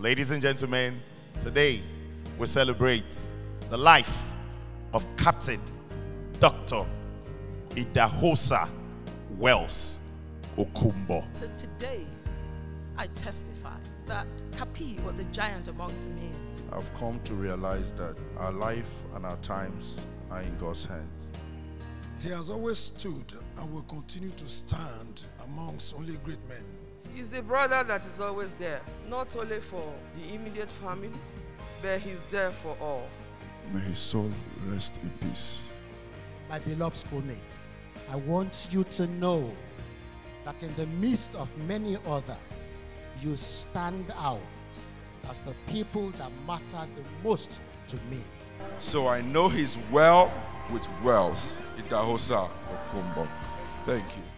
Ladies and gentlemen, today we celebrate the life of Captain Dr. Idahosa Wells Okunbo. So today, I testify that Kapi was a giant amongst men. I've come to realize that our life and our times are in God's hands. He has always stood and will continue to stand amongst only great men. He's a brother that is always there, not only for the immediate family, but he's there for all. May his soul rest in peace. my beloved schoolmates, I want you to know that in the midst of many others, you stand out as the people that matter the most to me. So I know he's well with Wells, Idahosa Okunbo. Thank you.